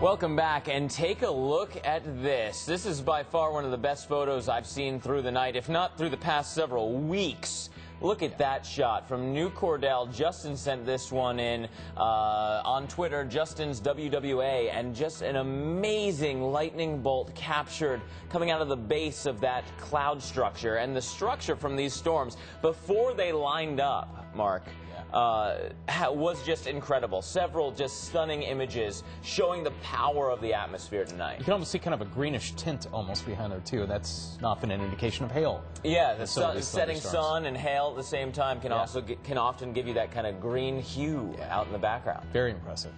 Welcome back and take a look at this. This is by far one of the best photos I've seen through the night, if not through the past several weeks. Look at that shot from New Cordell. Justin sent this one in uh, on Twitter, Justin's WWA, and just an amazing lightning bolt captured coming out of the base of that cloud structure. And the structure from these storms, before they lined up, Mark, uh, was just incredible. Several just stunning images showing the power of the atmosphere tonight. You can almost see kind of a greenish tint almost behind there too. That's often an indication of hail. Yeah, the sun, setting sun and hail at the same time can yeah. also get, can often give you that kind of green hue yeah. out in the background. Very impressive.